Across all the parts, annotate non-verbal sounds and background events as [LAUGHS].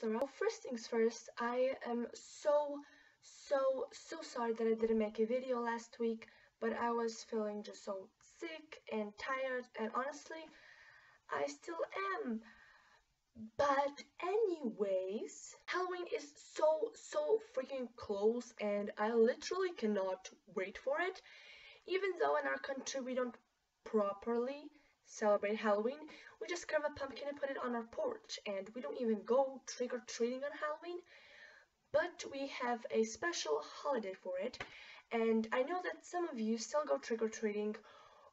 First things first, I am so, so, so sorry that I didn't make a video last week, but I was feeling just so sick and tired, and honestly, I still am. But anyways, Halloween is so, so freaking close, and I literally cannot wait for it. Even though in our country we don't properly celebrate Halloween, we just carve a pumpkin and put it on our porch, and we don't even go trick-or-treating on Halloween, but we have a special holiday for it, and I know that some of you still go trick-or-treating,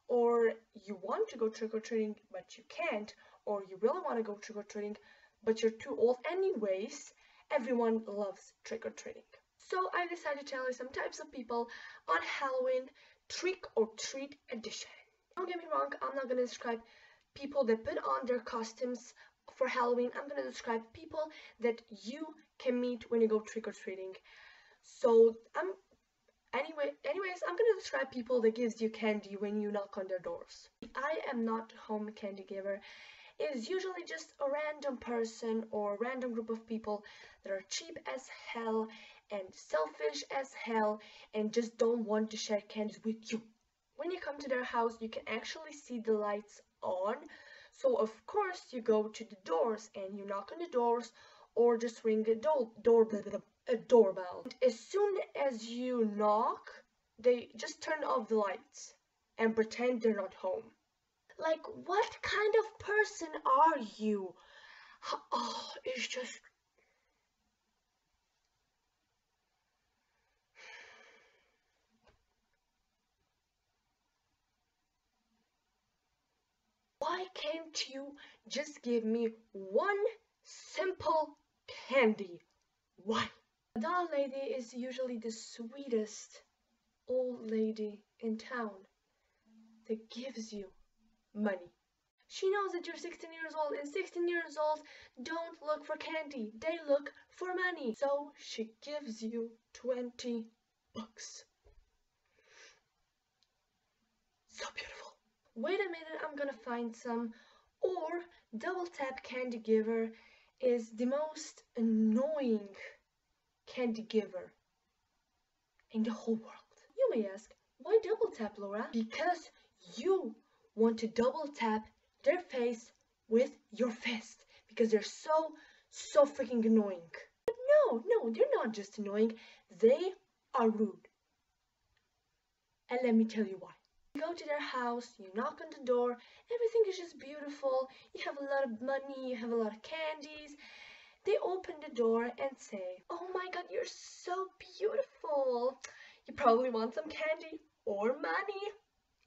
or you want to go trick-or-treating, but you can't, or you really want to go trick-or-treating, but you're too old anyways, everyone loves trick-or-treating. So I decided to tell you some types of people on Halloween trick-or-treat edition. Don't get me wrong, I'm not going to describe people that put on their costumes for Halloween. I'm going to describe people that you can meet when you go trick-or-treating. So, I'm anyway anyways, I'm going to describe people that gives you candy when you knock on their doors. I am not home candy giver. It is usually just a random person or a random group of people that are cheap as hell and selfish as hell and just don't want to share candies with you when you come to their house, you can actually see the lights on. So of course you go to the doors and you knock on the doors or just ring a door, door a doorbell. And as soon as you knock, they just turn off the lights and pretend they're not home. Like, what kind of person are you? Oh, it's just why can't you just give me one simple candy? Why? The doll lady is usually the sweetest old lady in town that gives you money. She knows that you're 16 years old and 16 years old don't look for candy. They look for money. So she gives you 20 bucks. So beautiful wait a minute, I'm gonna find some, or double tap candy giver is the most annoying candy giver in the whole world. You may ask, why double tap, Laura? Because you want to double tap their face with your fist because they're so, so freaking annoying. But no, no, they're not just annoying, they are rude. And let me tell you why. You go to their house, you knock on the door, everything is just beautiful, you have a lot of money, you have a lot of candies. They open the door and say, Oh my god, you're so beautiful. You probably want some candy or money.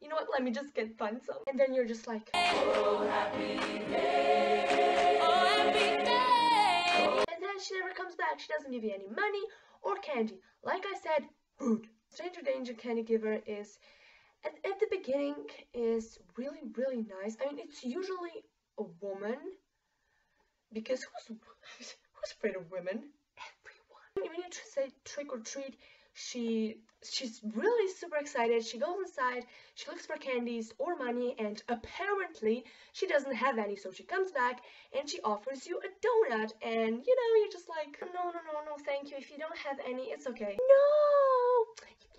You know what, let me just get find some. And then you're just like, Oh, happy day. Oh, happy day. And then she never comes back. She doesn't give you any money or candy. Like I said, rude. Stranger Danger Candy Giver is at, at the beginning is really really nice. I mean it's usually a woman because who's who's afraid of women? Everyone. When you say trick or treat she she's really super excited. She goes inside she looks for candies or money and apparently she doesn't have any so she comes back and she offers you a donut. And you know you're just like no no no no thank you. If you don't have any it's okay. No!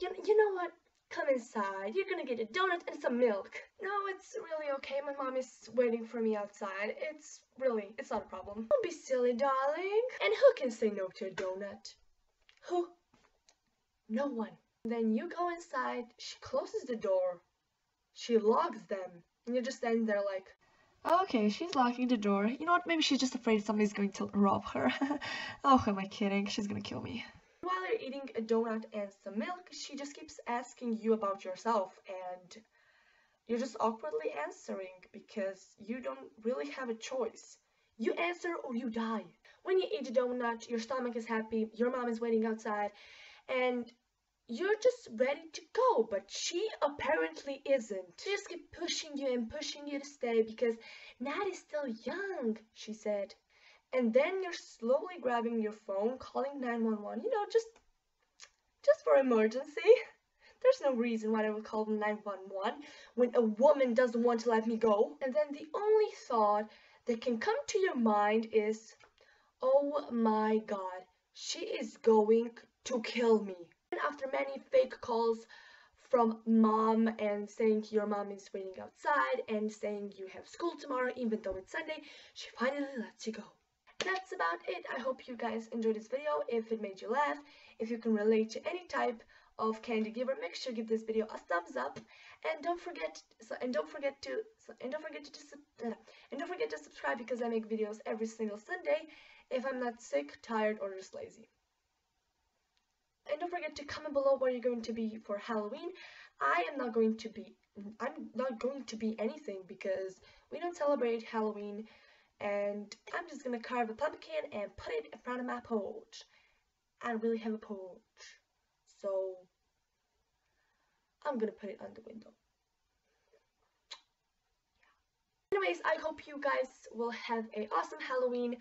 You, you know what Come inside. You're gonna get a donut and some milk. No, it's really okay. My mom is waiting for me outside. It's really, it's not a problem. Don't be silly, darling. And who can say no to a donut? Who? No one. Then you go inside. She closes the door. She locks them. And you're just stand there like, Okay, she's locking the door. You know what? Maybe she's just afraid somebody's going to rob her. [LAUGHS] oh, am I kidding? She's gonna kill me eating a donut and some milk, she just keeps asking you about yourself and you're just awkwardly answering because you don't really have a choice. You answer or you die. When you eat a donut, your stomach is happy, your mom is waiting outside, and you're just ready to go, but she apparently isn't. She just keep pushing you and pushing you to stay because Nat is still young, she said. And then you're slowly grabbing your phone, calling 911, you know, just just for emergency. There's no reason why I would call 911 when a woman doesn't want to let me go. And then the only thought that can come to your mind is, Oh my god, she is going to kill me. And after many fake calls from mom and saying your mom is waiting outside and saying you have school tomorrow even though it's Sunday, she finally lets you go. That's about it. I hope you guys enjoyed this video. If it made you laugh, if you can relate to any type of candy giver, make sure give this video a thumbs up and don't forget so, and don't forget to so, and don't forget to uh, and don't forget to subscribe because I make videos every single Sunday if I'm not sick, tired, or just lazy. And don't forget to comment below where you're going to be for Halloween. I am not going to be I'm not going to be anything because we don't celebrate Halloween and I'm just gonna carve a pumpkin and put it in front of my porch. I really have a porch. So I'm gonna put it on the window. Anyways, I hope you guys will have a awesome Halloween.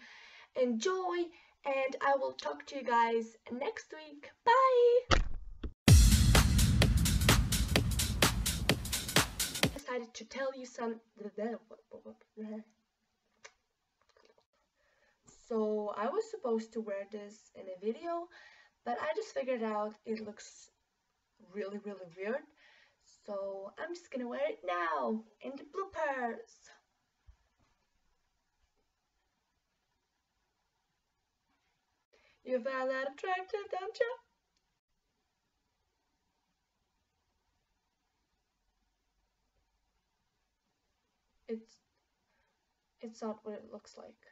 Enjoy, and I will talk to you guys next week. Bye! decided to tell you some [LAUGHS] so I was supposed to wear this in a video but I just figured out it looks really really weird. So I'm just gonna wear it now in the bloopers. You found that attractive don't you it's it's not what it looks like